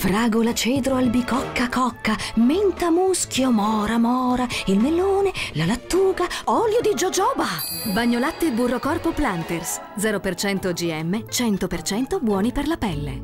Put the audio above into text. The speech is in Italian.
fragola, cedro, albicocca, cocca, menta, muschio, mora, mora, il melone, la lattuga, olio di jojoba. Bagnolatte e burro corpo Planters. 0% GM, 100% buoni per la pelle.